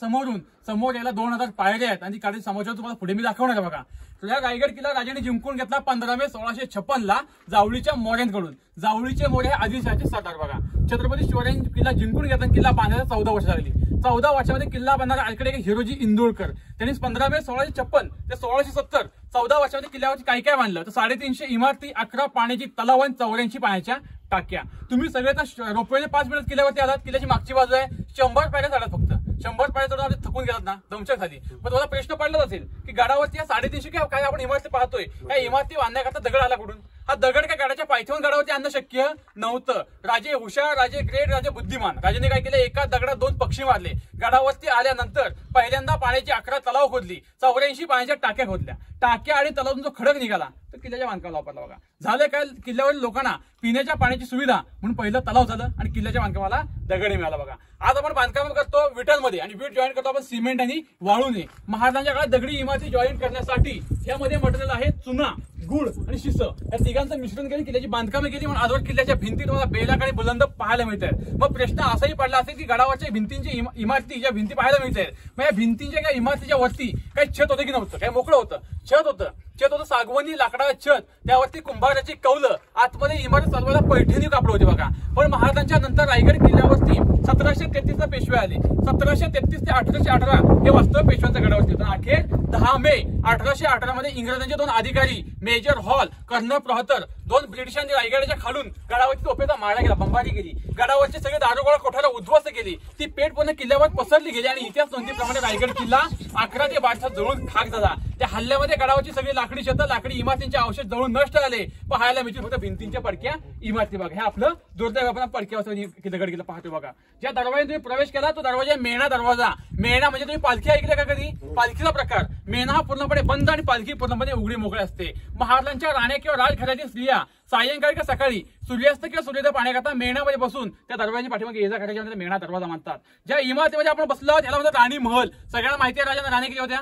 समोरून समोर यायला दोन हजार पायऱ्या आहेत. आणि कारण समोरच्या तुम्हाला पुढे मी दाखवणार बघा. तर या रायगड किल्ला राजाने जिंकून घेतला पंधरा मे सोळाशे छप्पन ला जावळीच्या मोऱ्यांकडून. जावळीचे मोरे हे आदिलशाहचे सरदार बघा. छत्रपती शिवरायांनी किल्ला जिंकून घेतला किल्ला बांधायला चौदा वर्ष लागली चौदा वर्षामध्ये किल्ला बांधणारा आलकडे एक हिरोजी इंदोळकर. त्यांनी पंधरा मे सोळाशे छप्पन ते सोळाशे सत्तर चौदा वर्षामध्ये किल्ल्यावरती काय काय बांधलं? तर साडेतीनशे इमारती अकरा पाण्याची तलाव आणि चौऱ्याऐंशी पाण्याच्या टाक्या. तुम्ही सगळे आता रोपवेने पाच मिनिट किल्ल्यावरती आलात किल्ल्याची मागची बाजू आहे. शंभर पायऱ्या झाल्यात फक्त. शंभर पायऱ्या चढून थकून गेलात ना दमच्या खाली पण तुम्हाला प्रश्न पडलाच असेल की गडावरती या साडेतीनशे किंवा काय आपण इमारती पाहतोय? या इमारती बांधण्याकरता दगड आला कुठून? हा दगड काय गडाच्या पायथ्याहून गडावरती आणणं शक्य नव्हतं. राजे हुशार राजे ग्रेट राजे बुद्धिमान. राजेने काय केलं? एका दगडात दोन पक्षी मारले. गडावरती आल्यानंतर पहिल्यांदा पाण्याची अकरा तलाव खोदली. चौऱ्याऐंशी पाण्याच्या टाक्या खोदल्या. टाक्या आणि तलावातून जो खडक निघाला तर किल्ल्याच्या बांधकामाला वापरला बघा. झालं काय? किल्ल्यावरील लोकांना पिण्याच्या पाण्याची सुविधा म्हणून पहिलं तलाव झालं आणि किल्ल्याच्या बांधकामाला दगड मिळाला बघा. आज आपण बांधकाम करतो विटांमध्ये आणि वीट जॉईन करतो आपण सिमेंट आणि वाळूने. महाराजांच्या काळात दगडी इमारती जॉईन करण्यासाठी यामध्ये मटेरियल आहे चुना. गुळ आणि शिस या तिघांचं मिश्रण केली किल्ल्याची बांधकामे केली म्हणून आजवर किल्ल्याच्या भिंती तुम्हाला बेलाक आणि बुलंद पाहायला मिळत आहेत मग प्रश्न असाही पडला असेल की गडावरच्या भिंतींची इमारती ज्या भिंती पाहायला मिळत आहेत मग या भिंतींच्या किंवा इमारतीच्या वरती काही छत होतं की नव्हतं? काही मोकळं होतं? छत होतं. छत होतं सागवणी लाकडाचं छत. त्यावरती कुंभाराची कौलं. आतमध्ये इमारत चालवायला पैठणी कापड होते बघा. पण महाराजांच्या नंतर रायगड किल्ल्यावरती सतराशे तेहतीस ला पेशवे आले. सतराशे तेहतीस ते अठराशे अठरा हे वास्तव पेशव्यांच्या गडावरती होतं. अखेर दहा मे अठराशे अठरा मध्ये इंग्रजांचे दोन अधिकारी मेजर हॉल कर्नल प्रहतर दोन ब्रिटिशांनी रायगडाच्या खालून गडावरती तोफेचा मारा गेला बंबारी केली. गडावरची सगळी दारुगोळा कोठारा उद्ध्वस्त केली. ती पेटपूर्ण किल्ल्यावर पसरली गेली आणि इतिहास नोंदीप्रमाणे रायगड किल्ला अकरा ते बारशा जळून खाक झाला. त्या हल्ल्यामध्ये गडावरची सगळी लाकडी शेतं लाकडी इमारतींचे अवशेष जळून नष्ट झाले. पाहायला मिळतील फक्त भिंतींच्या पडक्या इमारती बघा. हे आपलं दुर्दैव आपण पडक्यावर पाहतो बघा. ज्या दरवाजाने तुम्ही प्रवेश केला तो दरवाजा मेणा दरवाजा. मेणा म्हणजे तुम्ही पालखी ऐकल्या का कधी? पालखीचा प्रकार. मेणा हा पूर्णपणे बंद आणि पालखी पूर्णपणे उघडी मोकळी असते. महाराजांच्या राण्या किंवा राजघरातील स्त्रिया सायंकाळी किंवा सकाळी सूर्यास्त किंवा सूर्योदय पाहण्याकरता मेणामध्ये बसून त्या दरवाजाच्या पाठीमागे येजा करायच्या म्हणजे मेणा दरवाजा म्हणतात ज्या इमारतीमध्ये आपण बसलो त्याला म्हणतात राणी महल. सगळ्यांना माहिती आहे राजांना राणी किती होत्या?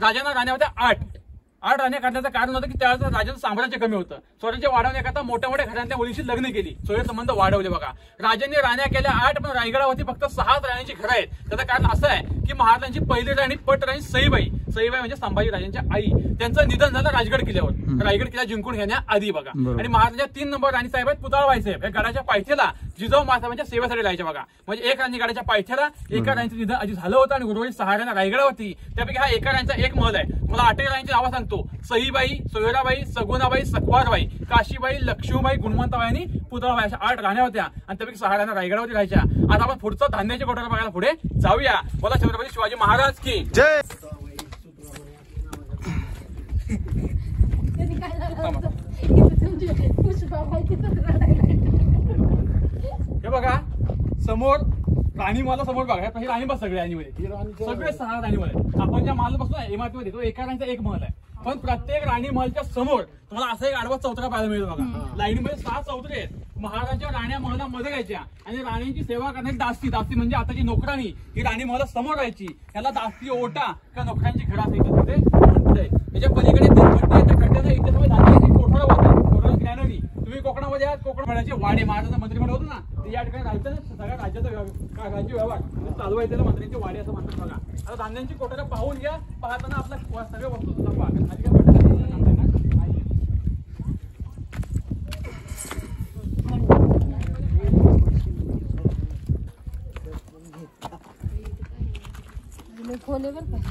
राजांना राण्या होत्या आठ. आठ राण्या काढण्याचं कारण होतं की त्यावेळेस राजाचं साम्राज्य कमी होतं. स्वराज्य वाढवण्याकरता मोठ्या मोठ्या घरांतल्या मुलीशी लग्न केली. सोयी संबंध वाढवले बघा. राजांनी राण्या केल्या आठ पण रायगडावरती फक्त सहाच राण्यांची घरं आहेत. त्याचं कारण असं आहे की महाराजांची पहिली राणी पट राणी सईबाई. सईबाई म्हणजे संभाजी राजांच्या आई. त्यांचं निधन झालं राजगड किल्ल्यावर. रायगड किल्ला जिंकून घेण्याआधी बघा. आणि महाराजांच्या तीन नंबर राणी साहेब आहेत पुतळाबाई साहेब. या गडाच्या पायथ्याला जिजाऊ महासाहेबांच्या सेवेसाठी राहायच्या बघा. म्हणजे एक राणी गडाच्या पायथ्याला एका राणीचं निधन आधी झालं होतं आणि उर्वरित सहा राण्या रायगडावरती. त्यापैकी हा एका राणीचा एक महल आहे. मला आठही राणीची नावं सांगतो. सईबाई सोयराबाई सगुणाबाई सकवारबाई काशीबाई लक्ष्मीबाई गुणवंताबाई आणि पुतळाबाई अशा आठ राण्या होत्या. आणि त्यापैकी सहा राण्या रायगडावरती राहायच्या. आता आपण पुढचा धान्याच्या कोठारा बघायला पुढे जाऊया. मला छत्रपती शिवाजी महाराज की. जय. हे बघा समोर राणी मला समोर बघा. हे राणी बस सगळे राणीमध्ये. सगळे सहा राणी महल आपण ज्या महल बसलो आहे इमारतीमध्ये तो एका राणीचा एक महल आहे. पण प्रत्येक राणी महलच्या समोर तुम्हाला असं एक आडवा चौतरा पाहायला मिळेल बघा. लाईनीमध्ये सहा चौतरे आहेत. महाराजांच्या राण्या महलामध्ये राहायच्या. आणि राणींची सेवा करण्याची दास्ती दास्ती म्हणजे आताची नोकराणी ही राणी महला समोर राहायची. याला दास्ती ओटा किंवा नोकरांची घरं असायची तिथे म्हणतंय त्याच्या पलीकडे तीन खड्डे खड्ड्याचा एक कोठारा होता कोठारा कोकणामध्ये आज कोकणवाड्याचे वाडे महाराजांचा मंत्रिमंडळ होतं ना ते या ठिकाणी राहायचं सगळ्या राज्याचा व्यव- राज्य व्यवहार. म्हणजे चालू आहे मंत्र्यांचे वाडे असं म्हणतात बघा. आता धान्यांची कोटाला पाहून घ्या पाहताना आपला व- सगळ्या वस्तू सुद्धा पहा. कारण ना? का.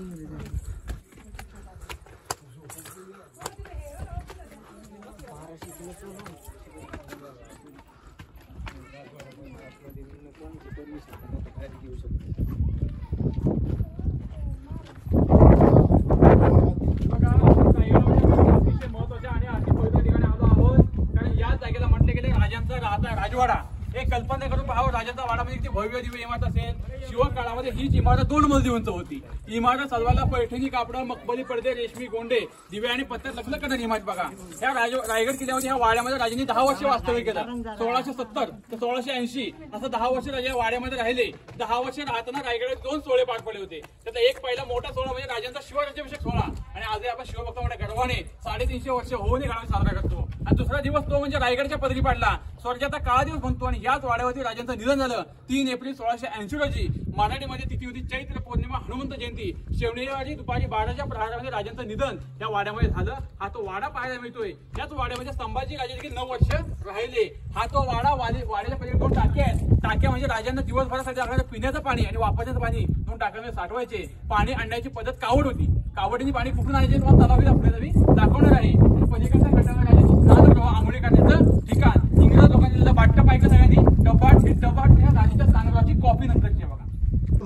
इमारत दोन मजली उंच होती ही इमारत सजवायला पैठणी कापडं मकबली पडदे रेशमी गोंडे दिवे आणि पत्त्यात लग्न करणारी इमारत बघा. ह्या रायगड किल्ल्यामध्ये ह्या वाड्यामध्ये राजांनी दहा वर्ष वास्तव्य केलं. सोळाशे सत्तर ते सोळाशे ऐंशी असं दहा वर्ष राजा या वाड्यामध्ये राहिले. दहा वर्ष राहताना रायगडात दोन सोहळे पार पडले होते. त्यातला एक पहिला मोठा सोहळा म्हणजे राजांचा शिवराज्याभिषेक सोहळा. आणि आज आपण शिवभक्त मोठ्या गर्वाने साडेतीनशे वर्ष होऊन गावी साजरा करतो. आणि दुसरा दिवस तो म्हणजे रायगडच्या पदरी पाडला. स्वर्गाचा काळा दिवस म्हणतो आणि याच वाड्यावरती राजांचं निधन झालं. तीन एप्रिल सोळाशे ऐंशी रोजी मराठीमध्ये तिथी होती चैत्र पौर्णिमा हनुमंत जयंती. शनिवारी दुपारी बाराच्या प्रहारामध्ये राजांचं निधन या वाड्यामध्ये झालं. हा तो वाडा पाहायला मिळतोय. याच वाड्यामध्ये संभाजी राजे देखील नऊ वर्ष राहिले. हा तो वाडा वाड्याच्या पहिले दोन टाक्या आहेत. टाक्या म्हणजे राजांना दिवसभरासाठी आपल्याला पिण्याचं पाणी आणि वापरण्याचं पाणी दोन टाक्यामध्ये साठवायचे. पाणी आणण्याची पद्धत कावड होती. कावडीने पाणी कुठून आणायचे तुम्हाला तलावी आपल्याला मी दाखवणार आहे. आणि पलीकडच्या खड्ड्यावर राजाचं प्रवाह आंघोळी करण्याचं ठिकाण. इंग्रज लोकांनी दिलं बाटलं पाहिजे सगळ्यांनी डब्बाट हे ह्या राजाच्या स्नानगृहाची कॉपी नंतरची बघा.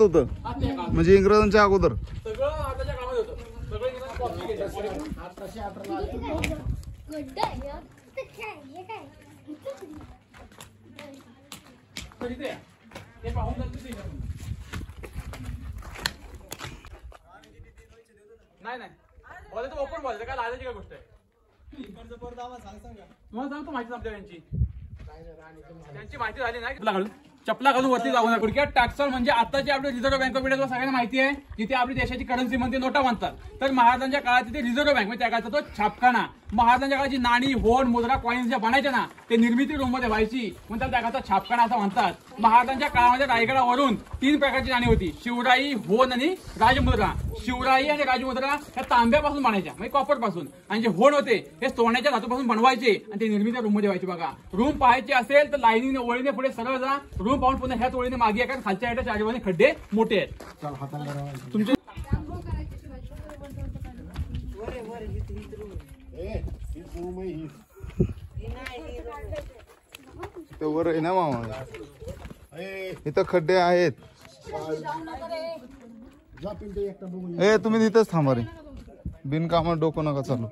होतं. म्हणजे इंग्रजांच्या अगोदर. हे. नाही. नाही ओपन बोलायचं काय लाजायची काय गोष्ट आहे? तुम्हाला सांगतो माहिती आपल्या यांची त्यांची माहिती झाली नाही. चपला घालून वरती जाऊ नका. थोडक्यात टाक्सल म्हणजे आताची आपली रिझर्व्ह बँक ऑफ इंडिया सगळ्यांना माहिती आहे जिथे आपली देशाची करन्सी म्हणते नोटा बांधतात. तर महाराजांच्या काळात तिथे रिझर्व्ह बँक म्हणजे त्या काळचा तो छापखाना. महाराजांच्या काळाची नाणी होन मुद्रा कॉईन्स ज्या बनायच्या ना ते निर्मिती रूममध्ये व्हायची. म्हणतात त्या छापखाना असं म्हणतात. महाराजांच्या काळामध्ये रायगडावरून तीन प्रकारची नाणी होती. शिवराई होन आणि राजमुद्रा. शिवराई आणि राजमुद्रा ह्या तांब्यापासून बनायच्या म्हणजे कॉपरपासून. आणि जे होण होते हे सोन्याच्या धातूपासून बनवायचे आणि ते निर्मिती रूममध्ये व्हायचे बघा. रूम पाहायचे असेल तर लाईनीने ओळीने पुढे सरळ जा. रूम पाहून पुन्हा ह्याच ओळीने मागे या कारण खालच्या ह्याच्या चारी बाजूने खड्डे मोठे आहेत. तुमचे वर आहे ना मामा? इथं खड्डे आहेत. ए तुम्ही तिथंच थांबा रे. बिनकामात डोकं नका चालू.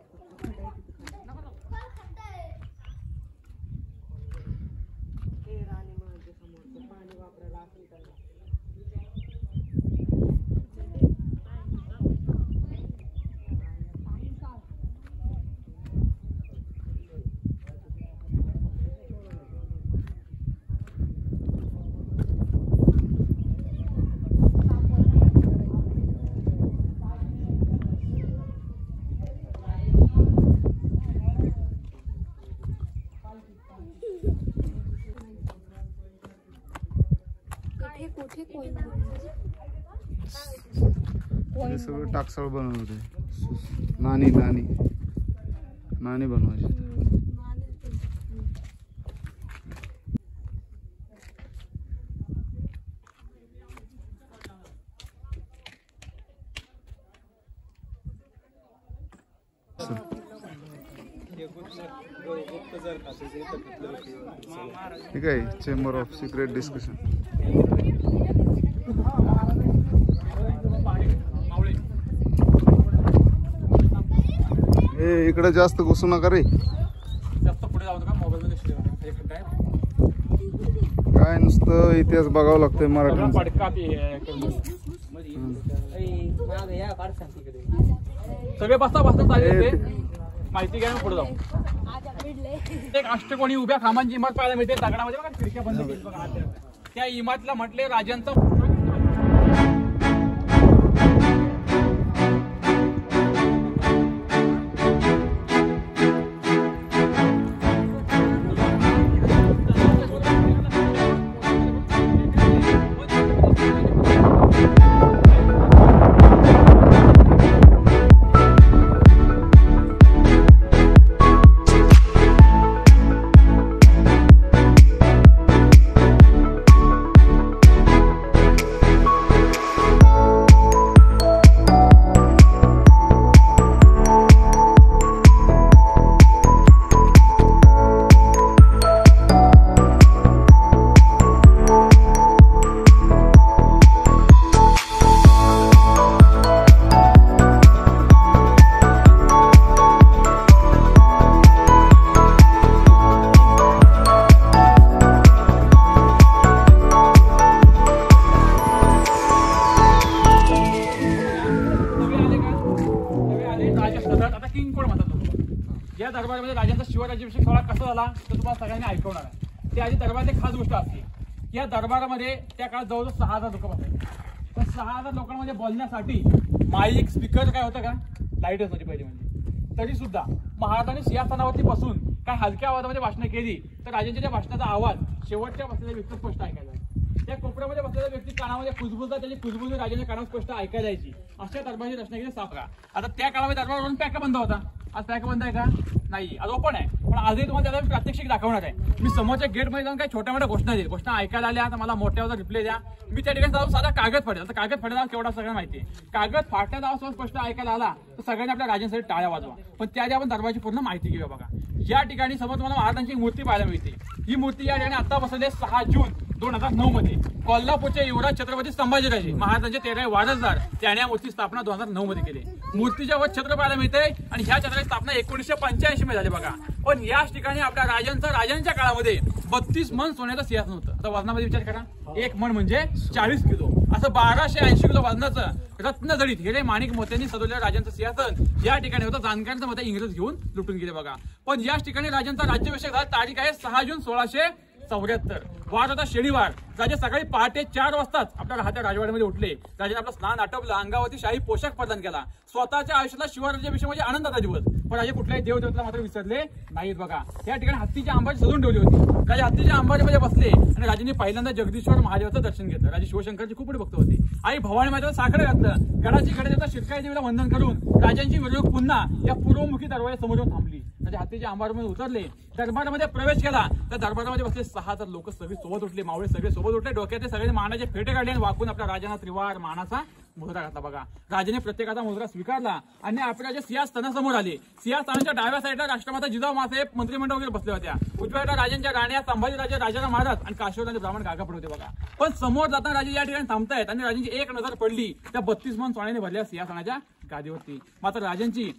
हे सगळं टाकसाळ बनवत होते. नाणी नाणी. नाणी बनवायची. ठीक आहे चेंबर ऑफ सिक्रेट डिस्कशन मावळे ए इकडे जास्त घुसू नका रे जास्त पुढे जाऊ नका मोबाईल मध्ये. काय नुसतं इतिहास बघावं लागतंय मराठी. सगळे बसता बसता चालेल माहिती घ्या पुढे जाऊ एक अष्टकोणी उभ्या खांबांची इमारत पाहायला मिळते दगडामध्ये बघा खिडक्या बंद. त्या इमारतीला म्हटले राजांचं या दरबारामध्ये त्या काळात जवळजवळ सहा हजार लोक बसायचे. तर सहा हजार लोकांमध्ये बोलण्यासाठी माईक स्पीकर काय होतं का? लाईटच होती पहिली म्हणजे. तरी सुद्धा महाराजांनी सिंहासनावरती बसून काय हलक्या आवाजामध्ये भाषणं केली तर राजेंच्या त्या भाषणाचा आवाज शेवटच्या बसलेल्या व्यक्ती स्पष्ट ऐकायला त्या कोपऱ्यामध्ये बसलेल्या व्यक्ती कानामध्ये खुजबुजला त्याची कुजबुज राजाच्या कानावर स्पष्ट ऐकायला जायची अशा दरबारची रचना केली सापरा आता त्या काळामध्ये दरबार पॅक बंद होता? आज पॅक बंद आहे का? नाही. आज ओपन आहे. पण आजही तुम्हाला त्याला प्रात्यक्षिक दाखवणार आहे. मी समोरच्या गेटमध्ये जाऊन काही छोट्या मोठ्या घोषणा देईल घोषणा ऐकायला आल्या तर मला मोठ्यावर रिप्ले द्या. मी त्या ठिकाणी जाऊन साधा कागद फाडेल आता कागद फाडायला केवढा सगळं माहिती आहे. कागद फाटण्याचा आवाज स्पष्ट ऐकायला आला तर सगळ्यांनी आपल्या राजांसाठी टाळ्या वाजवा. पण त्याआधी आपण दरबारची पूर्ण माहिती घेऊया बघा. या ठिकाणी समोर तुम्हाला महाराजांची मूर्ती पाहायला मिळते. ही मूर्ती या ठिकाणी आता बसलेली आहे सहा जून. दोन हजार नऊ मध्ये कोल्हापूरचे युवराज छत्रपती संभाजीराजे महाराजांचे तेरा वारसदार त्याने या मूर्ती स्थापना दोन हजार नऊ मध्ये केली. मूर्तीच्या वर छत्र पाहायला मिळते आणि ह्या छत्राची स्थापना एकोणीसशे पंच्याऐंशी मध्ये झाली बघा. पण याच ठिकाणी आपल्या राजांचा राजांच्या काळामध्ये बत्तीस मन सोन्याचं सिंहासन होतं. आता वजनामध्ये विचार करा. एक मन म्हणजे चाळीस किलो. असं बाराशे ऐंशी किलो वजनाचं रत्नजडीत हिरे माणिक मोत्यांनी सजवलेल्या राजांचं सिंहासन या ठिकाणी होतं. जाणकारांचं मते इंग्रज घेऊन लुटून गेले बघा. पण याच ठिकाणी राजांचा राज्याभिषेक झाला. तारीख आहे सहा जून सोळाशे चौऱ्याहत्तर. वार होता शेळीवार राजे सकाळी पहाटे चार वाजताच आपल्या राहत्या राजवाड्यामध्ये उठले. राजाने आपलं स्नान आटपलं अंगावरती शाही पोशाख प्रदान केला. स्वतःच्या आयुष्याला शिवराज्याभिषेक म्हणजे आनंदाचा दिवस. पण राजे कुठल्याही देवदेवतेला मात्र विसरले नाहीत बघा. या ठिकाणी हत्तीच्या अंबारी सजून ठेवली होती. राजे हत्तीच्या आंबाजीमध्ये बसले आणि राजेने पहिल्यांदा जगदीश्वर महादेवाचं दर्शन घेतलं. राजे शिवशंकरची खूप भक्त होते. आई भवानी मातेला साखर घातलं. गडाची कडे देता शिरकाई देवीला वंदन करून राजांची विरोध पुन्हा या पूर्वमुखी दरवाजा समोर थांबली. राजे हत्तीच्या अंबारीमध्ये उतरले. दरबारामध्ये प्रवेश केला. त्या दरबारामध्ये बसले सहा हजार लोक. सगळे सोबत उठले. मावळे सगळे सोबत उठले डोक्याचे सगळे मानाचे फेटे काढले आणि वाकून आपल्या राजांना त्रिवार मानाचा मुजरा घातला. बघा राजाने प्रत्येकाचा मुजरा स्वीकारला आणि आपल्या जे सिंहास्थानासमोर आले. सिंहास्थानाच्या डाव्या साईडला राष्ट्रमाता जिजाऊ मासाहेब मंत्रिमंडळ वगैरे बसले होत्या. उजव्या राजांच्या गाण्या संभाजी राजा राजाराम महाराज आणि काशीवराजे ब्राह्मण गागा पडे होते बघा. पण समोर जाताना राजे या ठिकाणी थांबतायत आणि राजांची एक नजर पडली. त्या बत्तीस मन सोन्याने भरल्या सिंहासनाच्या गादीवरती. मात्र राजांची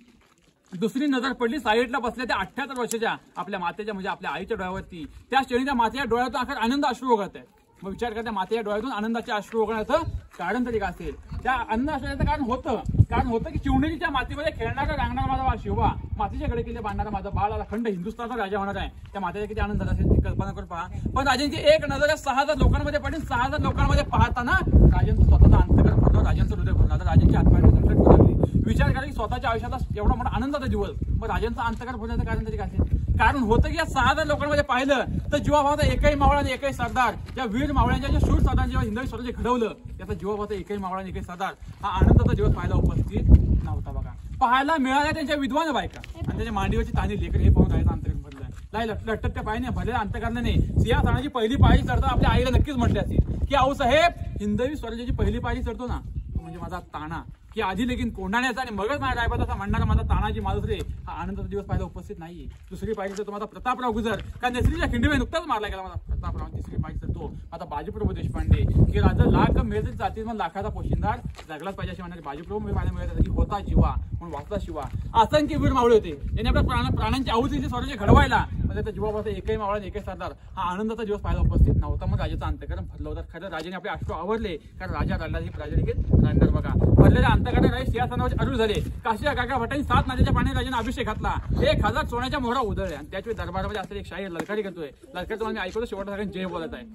दुसरी नजर पडली. साईडला बसल्या त्या अठ्याहत्तर वर्षाच्या आपल्या मातेच्या म्हणजे आपल्या आईच्या डोळ्यावरती. त्या श्रेणीच्या मातेच्या डोळ्यातून अखेर आनंद अश्रू ओघळत आहेत मग विचार करता मातेच्या डोळ्यातून आनंदाचे अश्रू ओघण्याचं कारण तरी का असेल त्या अन्न असण्याचं कारण होतं. कारण होतं की चिवणीच्या मातीमध्ये खेळणारा रांगणार माझा वा शिवा हो मातीच्या कडे किल्ले बांधणारा माझा बाळ आला खंड हिंदुस्थानचा राजा होणार आहे. त्या मातेचा किती आनंद झाला असेल ती कल्पना करून पहा. पण राजांची एक नजर या सहा हजार लोकांमध्ये पडली. सहा हजार लोकांमध्ये पाहताना राजांचं स्वतःचा अंतकरण भरलं राजांचं हृदय भरलं. आता राजांची आत्महत्या विचार करा की स्वतःच्या आयुष्याचा एवढा मोठा आनंदाचा दिवस. मग राजांचा अंतकार भरण्याचं कारण तरी काय असेल? कारण होतं की या सहा हजार लोकांमध्ये पाहिलं तर जीवाभावाचा एकही मावळा आणि एकही सरदार या वीर मावळ्यांच्या ज्या शूर सरदार जेव्हा हिंदवी स्वराज्य घडवलं त्याचा जीवाभावाचा एकही मावळा आणि एकही सरदार हा आनंदाचा दिवस पाहायला उपस्थित नव्हता बघा. पाहायला मिळाल्या त्यांच्या विद्वान बायका. आणि त्यांच्या मांडीवरची तानी लेकर हे पाहून अंतकरण भरलं नाही लटत त्या पायने भरलेल्या अंतकरणाने सिंहासनाची पहिली पायरी चढता आपल्या आईला नक्कीच म्हटले असेल की आऊ साहेब हिंदवी स्वराज्याची पहिली पायरी चढतो ना. तो म्हणजे माझा ताणा की आधी लेकिन कोंढाण्याचा आणि मगच माझ्या रायबाचा म्हणणारा माझा तानाजी मालुसरे हा आनंदाचा दिवस पाहायला उपस्थित नाही. दुसरी पाहिजे तर तो माझा प्रतापराव गुजर का नेसरीच्या खिंडीमध्ये नुकताच मारला गेला माझा प्रतापराव. तिसरी पाहिजे तर तो माझा बाजीप्रभू देशपांडे की राजा लाख मिळत जातील मग लाखाचा पोशिंदार जगलाच पाहिजे असे म्हणणारे बाजीप्रभू मी पाहायला मिळत की होता शिवा म्हणून वाचता शिवा. असंख्य वीर मावळे होते. यांनी आपल्या प्राण प्राणांची आहुतीचे स्वराज्य घडवायला. म्हणजे त्या जीवापासून एकही मावळा आणि एकही सरदार. हा आनंदाचा दिवस पाहायला उपस्थित नव्हता. मग राजाचं अंतकरण भरलं होतं. खरं राजाने आपले अश्रू आवरले. कारण राजा रडला ही प्रजा देखील रडणार बघा. भरलेल्या अंतकरण राजे सिंहासनावर अरुळ झाले. काशीच्या काका भटांनी सात नद्याच्या पाण्याने राजाने अभिषेक घातला. एक हजार सोन्याच्या मोहरा उधळल्या आणि त्याच वेळी दरबारामध्ये असलेले एक शाहीर ललकारी करतोय. ललकार तुम्हाला मी ऐकतो शेवटचा सगळ्यांनी जय बोलत आहे.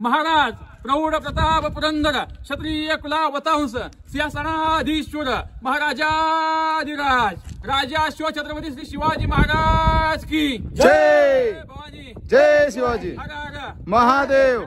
महाराज प्रौढ प्रताप पुरंदर क्षत्रिय कुला वतांस सिंहासनाधीश्वर महाराजाधिराज राजा शिव छत्रपती श्री शिवाजी महाराज की. जय भवानी. जय शिवाजी. महादेव.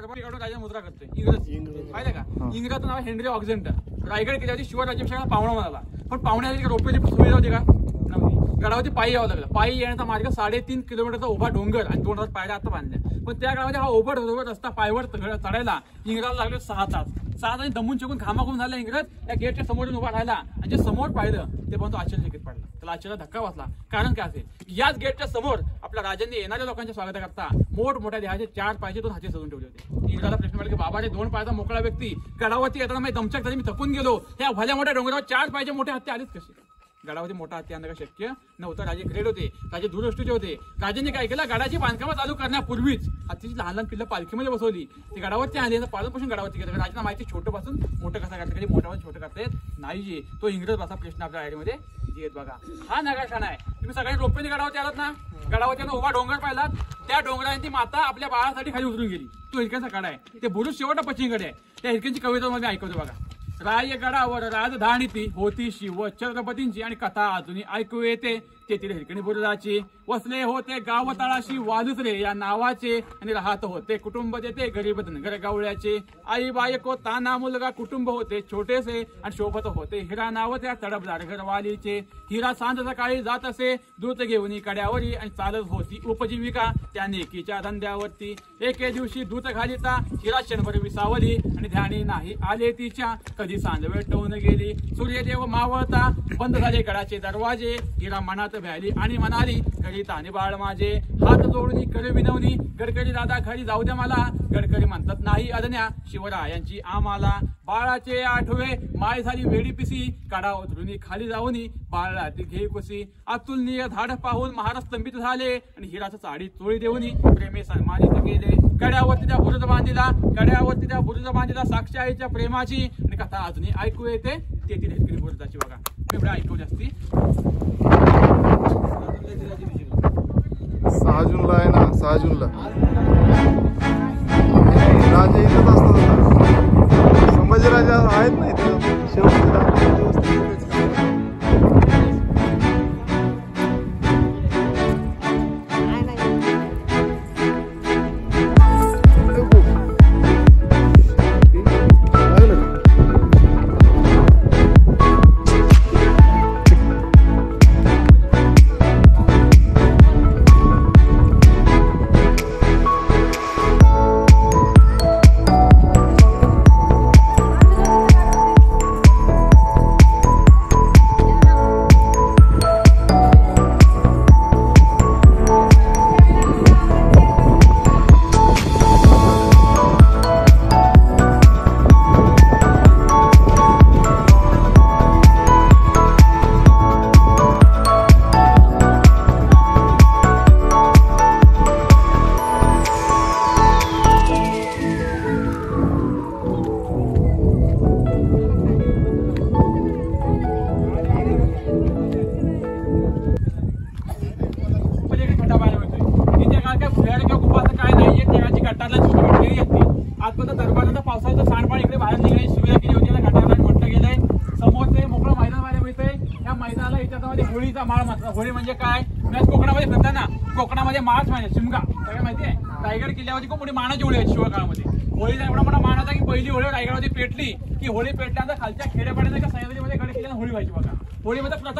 काढून राजा मुद्रा करतोय. इंग्रज. पाहिलं का? इंग्रजचं नाव हेनरी ऑक्झेंटर. रायगड किल्ल्यावरती शिवराज्याभिषेकाला पाहुणा म्हणाला. पण पाहुण्याची रोपवेची सुविधा होती का? नव्हती. गडावरती पायी यावं लागलं. पायी येण्याचा मार्ग साडेतीन किलोमीटरचा उभा डोंगर आणि दोन हजार पायऱ्या आता बांधल्या. पण त्या काळामध्ये हा ओबड रस्ता पायवर चढ- चढायला इंग्रजाला लागले सहा तास. सहा तास दमून चकून घामाघूम झाला इंग्रज. या गेटच्या समोरून उभा राहिला आणि जे समोर पाहिलं ते पण तो आश्चर्यचकित पडला. त्याला धक्का बसला. कारण काय असेल? याच गेटच्या समोर आपल्या राजांनी येणाऱ्या लोकांच्या स्वागताकरता मोठमोठ्या देहाचे चार पायचे दोन हाती सजून ठेवले होते. इंद्राला प्रश्न पडला की बाबाचे दोन पायाचा मोकळा व्यक्ती गडावरती येताना मी दमचक झाली मी थकून गेलो. त्या भल्या मोठ्या डोंगरावर चार पायचे मोठे हत्ती आलेच कसे गडावरती मोठा हत्ती आणणं शक्य नव्हतं. राजे ग्रेड होते. राजे दूरदृष्टीचे होते. राजांनी काय केलं? गडाची बांधकामं चालू करण्यापूर्वीच हत्तीची लहान लहान पिल्लं पालखीमध्ये बसवली. ती गडावरती आली पालनपासून गडावरती गेलं राजांना माहिती छोटं पासून मोठं कसं करता कधी मोठ्यापासून छोटं करतायत नाही जे तो इंग्रज भाषा प्रश्न आपल्या आयडीमध्ये येत बघा. हा नगाशाणा आहे. तुम्ही सगळ्यांनी रोपवेने गडावरती आलात ना? गडावरती उभा डोंगर पाहिलात. त्या डोंगराने ती माता आपल्या बाळासाठी खाली उतरून गेली. तो हिरक्यांचा काढा आहे. ते बुरुज शेवटा पश्चिमकडे आहे. त्या हिरक्यांची कविता मध्ये ऐकवतो बघा. रायगडावर राजधानी ती होती शिव छत्रपतींची आणि कथा अजूनही ऐकू येते. तेथील हिरकणी बुरुजाची वसले होते गाव तळाशी वालुसरे या नावाचे. आणि राहत होते कुटुंब देते गरीब धनगर गावळ्याचे. आई बायको ताना मुलगा कुटुंब होते छोटेसे. आणि शोभत होते हिरा नाव त्या तडपदार घरवालीचे. हिरा सांज सकाळी जात असे दूत घेऊन कड्यावरी आणि चालत होती उपजीविका त्या नेकीच्या धंद्यावरती. एके दिवशी दूत घालिता हिरा क्षणभर विसावली आणि ध्यानी नाही आले तिच्या. कधी सांज वेटवून गेली. सूर्यदेव मावळता बंद झाले गडाचे दरवाजे. हिरा मनात मिळाली आणि म्हणाली घरी ताने बाळ माझे हात जोडून कर विनवणी गडकरी दादा घरी जाऊ द्या मला. गडकरी म्हणतात नाही अदन्या शिवरायांची आम्हाला बाळाचे आठवे माय झाली वेडी पिसी काढा उतरून खाली जाऊन बाळाला ती घे कुसी. अतुलनीय धाड पाहून महाराज स्तंभित झाले आणि हिराचं चाडी चोळी देऊन प्रेमे सन्मानित केले. कड्यावरती त्या बुरुज बांधिला कड्यावरती त्या बुरुज बांधिला साक्षी आईच्या प्रेमाची आणि कथा अजूनही ऐकू येते. तेथील बुरुजाची बघा. एवढं सहा जूनला आहे ना सहा जूनला. राजे इथंच असतात संभाजीराजे आहेत ना इथं. शेवटचे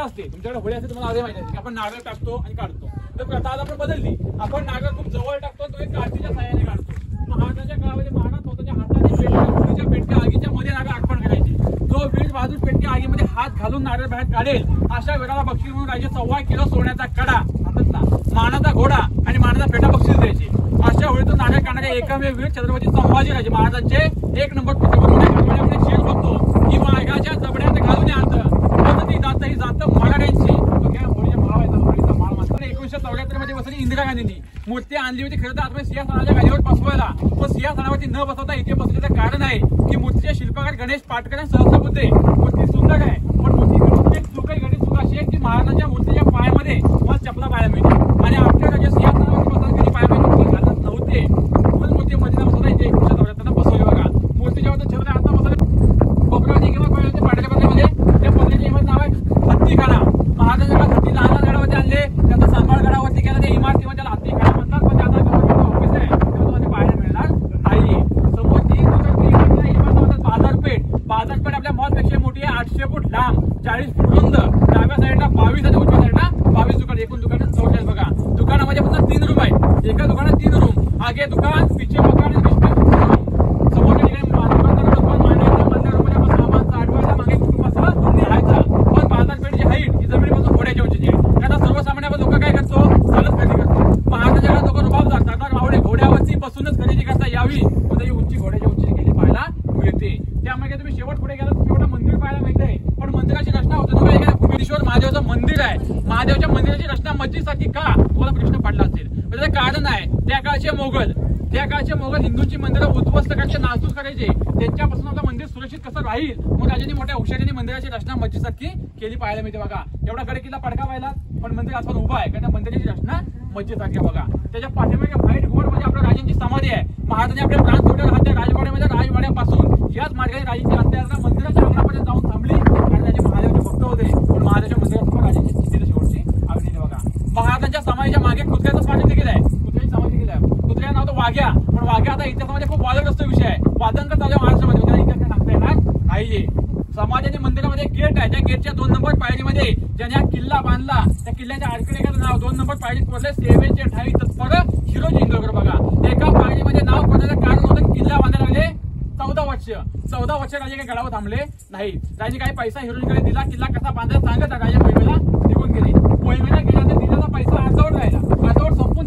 असते. तुमच्याकडे होळी असते तुम्हाला आधी माहिती असते की आपण नारळ टाकतो आणि काढतो. तर प्रथा आज आपण बदलली. आपण नारळ खूप जवळ टाकतो तो एक काठीच्या साह्याने काढतो. महाराजांच्या काळामध्ये महाराज स्वतःच्या हाताने पेटल्या होळीच्या पेटक्या आगीच्या मध्ये नारळ अर्पण करायचे. जो वीज बाजूस पेटक्या आगीमध्ये हात घालून नारळ बाहेर काढेल अशा वेळाला बक्षीस म्हणून राजे सव्वा किलो सोन्याचा कडा हातातला मानाचा घोडा आणि मानाचा पेटा बक्षीस द्यायचे. अशा होळीतून नारळ काढणारे एकमेव वीर छत्रपती संभाजी राजे महाराजांचे एक नंबर पुस्तक शेर बघतो की मागाच्या जबड्यात घालून आणतं पण ती जात ही जात मराठ्यांची तो काय होळीच्या माळ व्हायचा होळीचा माळ मात्र एकोणीशे चौऱ्याहत्तरमध्ये बसली इंदिरा गांधींनी मूर्ती आणली होती खरं तर आतमध्ये सिंहासनाच्या गाडीवर बसवायला. पण सिंहासनावरती न बसवता इथे बसल्याचं कारण आहे की मूर्तीचे शिल्पकार गणेश पाटकर सहसा होते मूर्ती सुंदर आहे पण मूर्ती एक चूक आहे गणेश चूक अशी आहे की महाराजांच्या मूर्तीच्या पायामध्ये मला चपला पाहायला मिळते आणि आपल्या राजा सिंहासनावरती बसताना कधी पायामध्ये चप्पल घालत नव्हते म्हणून मूर्ती मध्ये बसवता इथे एकोणीशे चौऱ्याहत्तर बसवली बघा मूर्तीच्या वरती छत्र आता बसवलं कोपरावरती किंवा कोणावरती पांढऱ्या पत्र्यामध्ये त्या पत्र्याच्या इमारत नाव आहे हत्ती खाना महाराजांच्या काळात हत्ती लहान लहान गडावरती आणले त्यांचा सांभाळ गडावरती केला त्या इमारतीमध्ये त्याला हत्ती खाना म्हणतात पण ते आता गव्हर्नमेंट ऑफिस आहे तेव्हा तुम्हाला पाहायला मिळणार नाही समोर ती दुसरी इमारत म्हणतात बाजारपेठ बाजारपेठ आपल्या मॉलपेक्षा मोठी आहे आठशे फूट लांब चाळीस फूट रुंद डाव्या साईडला बावीस आणि उजव्या साईडला बावीस दुकान एकूण दुकान चौतीस बघा दुकानामध्ये फक्त तीन रूम आहेत एका दुकानात तीन रूम आगे दुकान पिछे मकान आणि पिछे समोरच्या ठिकाणी दुकानदार दुकान मांडायचं मधल्या रूममध्ये आपण सामान साठवायचं मागे कुटुंबासह राहायचा पण बाजारपेठची हाईट ही जमिनीपासून घोड्याच्या उंचीची आहे आता सर्वसामान्य लोक काय करतो चालत खरेदी करतो महाराजांच्या काळात लोक रुबाब जातात आवडे घोड्यावरती बसूनच खरेदी करता यावी पण ही उंची घोड्याच्या उंचीची गेली पाहायला मिळते त्यामुळे काय तुम्ही शेवट पुढे गेला तुम्ही एवढं मंदिर पाहायला मिळतंय पण मंदिराची रचना होते तुम्ही एखाद्या भुवनेश्वर महादेवाचं मंदिर आहे महादेवाच्या मंदिराची रचना का तुम्हाला प्रश्न पडला असेल? तर त्याचं कारण आहे त्या काळचे मोगल. त्या काळचे मोगल हिंदूंची मंदिरं उद्ध्वस्त करायचे नासूस करायचे. त्यांच्यापासून आपलं मंदिर सुरक्षित कसं राहील? मग राजांनी मोठ्या हुशारीने मंदिराची रचना मस्जिदसारखी केली पाहायला मिळते बघा. एवढा गड किल्ला पडका व्हायला पण मंदिर आसपास उभा आहे. कारण मंदिराची रचना मस्जिदसारखी आहे बघा. त्याच्या पाठीमागे व्हाईट घोड म्हणजे आपल्या राजांची समाधी आहे. महाराजांनी आपल्या प्राण सोडले राहते. राजवाड्यामध्ये राजवाड्यापासून याच मार्गाने राजांची अंत्ययात्रा मंदिराच्या अंगणापर्यंत जाऊन थांबली आणि त्याचे महादेवाचे भक्त होते पण महादेवाच्या मंदिरासमोर राजांची स्थिती शेवटची आगली बघा महाराजांच्या समाधीच्या मागे कुत्र्याचं समाधी देखील आहे कुत्र्याची समाधी देखील आहे कुत्र्या नाव तर वाघ्या. पण वाघ्या आता इतिहासामध्ये खूप वादग्रस्त विषय. आहे वादंग चालू महाराष्ट्रामध्ये. त्याला इतिहास सांगता येणार नाहीये. समाजाच्या मंदिरामध्ये गेट आहे. त्या गेटच्या दोन नंबर पायरीमध्ये ज्याने हा किल्ला बांधला त्या किल्ल्याच्या आडकडेचं नाव. दोन नंबर पायरीत पडले सेवेचे ठाई. तत्पर हिरोजी इंदोरकर बघा. एका पायरीमध्ये नाव पडण्याचं कारण होतं किल्ला बांधायला लागले चौदा वर्ष. चौदा वर्ष राजे काही गडावर थांबले नाही. राजे काही पैसा हिरोजीकडे दिला. किल्ला कसा बांधायला सांगत राजा मोहिमेला निघून गेले. मोहिमेला गेल्यानंतर दिलेला पैसा अर्धवट राहिला.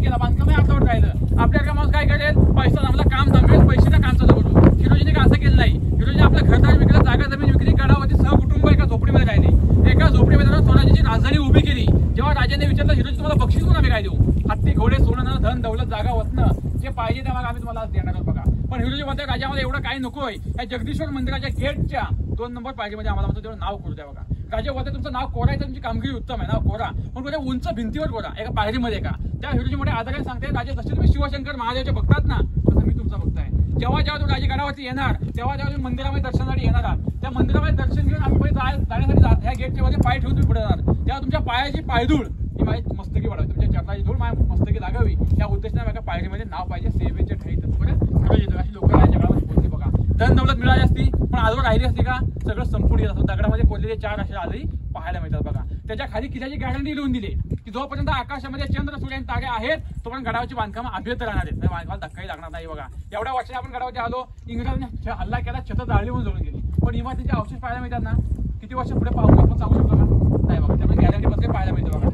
बांधकाम संपून गेला बांधकाम अर्धवट राहिलं. आपल्या कामावर काय करेल पैसा आपलं काम थांबेल पैसे काम चालू करू. हिरोजीने काय असं केलं नाही. हिरोजीने आपलं घरदार विकलं जागा जमीन विक्री गडावरती सहकुटुंब एका झोपडीमध्ये राहिले. एका झोपडीमध्ये स्वराज्याची राजधानी उभी केली. जेव्हा राजाने विचारलं हिरोजी तुम्हाला बक्षीस म्हणून आम्ही काय देऊ? हत्ती घोडे सोनं धन दौलत जागा वतन जे पाहिजे त्या मग आम्ही तुम्हाला आज देणार आहोत बघा. पण हिरोजी म्हणते राजामध्ये एवढं काही नकोय. या जगदीश्वर मंदिराच्या गेटच्या दोन नंबर पाहिजे म्हणजे आम्हाला म्हणतो तेवढं नाव करू द्या बघा. राजा बोलते तुमचं नाव कोरा आहे तर तुमची कामगिरी उत्तम आहे. नाव कोरा. पण कोणत्या उंच भिंतीवर कोरा एका पायरीमध्ये का त्या हिरोजी मोठ्या आधाराने सांगते राजे जसे तुम्ही शिवशंकर महादेवचे बघतात ना तसं मी तुमचा बघताय जेव्हा जेव्हा तुम्ही राजगडावरती येणार तेव्हा जेव्हा तुम्ही मंदिरामध्ये दर्शनासाठी येणार आहात. त्या मंदिरामध्ये दर्शन घेऊन आम्ही पुढे जाण्यासाठी जात ह्या गेटच्या मध्ये पाय ठेवून तुम्ही पुढे जाणार. तेव्हा तुमच्या पायाची पायधूळ ही माझी मस्तकी वाढावी. तुमच्या चरणाची धूळ माझ्या मस्तकी लागावी. या उद्देशाने माझ्या पायरीमध्ये नाव पाहिजे सेवेचे ठाई तत्पर अशी लोक राजगडामध्ये बोलते बघा. धन दौलत मिळाली असती पण आजवर राहिली असती का? सगळं संपूर्ण येत असतं. दगडामध्ये कोरलेले चार असे आजही पाहायला मिळतात बघा. त्याच्याखाली किल्ल्याची गॅरंटी लिहून दिली की जोपर्यंत आकाशामध्ये चंद्र सूर्य आणि तारे आहेत तोपर्यंत गडावरची बांधकाम अभ्यत राहणार आहेत. त्या बांधकामाला धक्काही लागणार नाही बघा. एवढ्या वर्षाने आपण गडावरती आलो इंग्रजांनी छ- हल्ला केला छत जाळली म्हणून जोडून गेली. पण इमारतीचे अवशेष पाहायला मिळतात ना? किती वर्ष पुढे पाहून आपण सांगू शकतो का नाही बघा. त्यामुळे गॅरंटी मध्ये पाहायला मिळते बघा.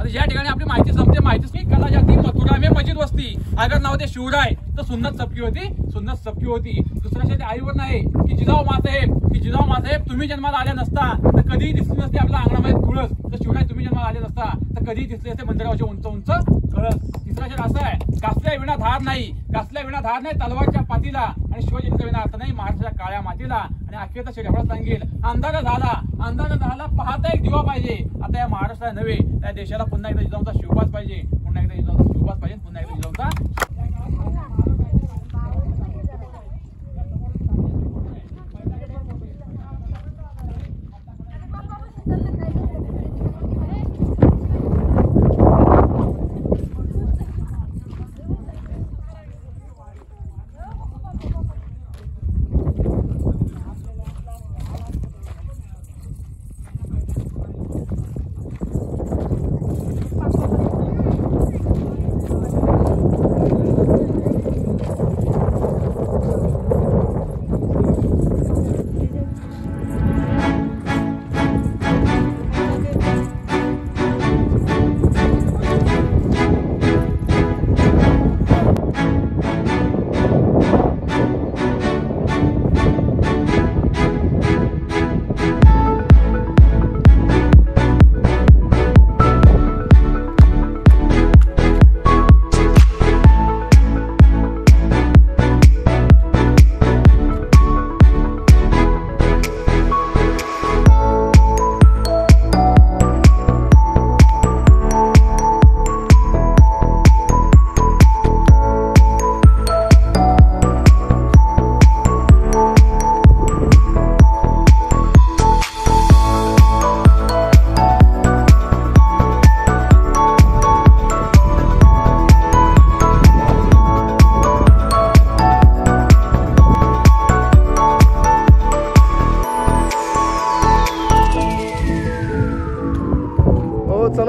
आता या ठिकाणी आपली माहिती संपते माहितीच नाही कला जाती मथुरा मे मस्जिद वस्ती. अगर नाव ते शिवराय. तर सुन्नत सबकी होती सुन्नत सबकी होती. दुसऱ्या शेती आईवर नाही की जिजाऊ मासाहेब की जिजाऊ मासाहेब तुम्ही जन्माला आल्या नसता तर कधीही दिसली नसते आपल्या अंगणामध्ये तुळस. तर शिवराय तुम्ही जन्माला आले नसता तर कधीही दिसले असते मंदिरावरचे उंच उंच कळस तिसरा असं आहे कसल्या विना धार नाही कसल्या विना धार नाही तलवारच्या पातीला आणि शिवजयंतीचा विना अर्थ नाही महाराष्ट्राच्या काळ्या मातीला आणि अखेरचा शेत एवढा सांगेल अंधार झाला अंधार झाला पाहता एक दिवा पाहिजे. आता या महाराष्ट्राला नव्हे त्या देशाला पुन्हा एकदा जिजाऊचा शिवपास पाहिजे पुन्हा एकदा जिजाऊचा शिवपास पाहिजे पुन्हा एकदा जिजाऊचा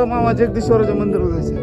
हो चला मामा जगदीश्वराच्या मंदिरात जायचं